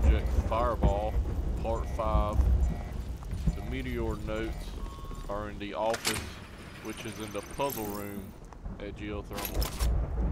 Project Fireball, Part 5. The Meteor notes are in the office, which is in the puzzle room at Geothermal.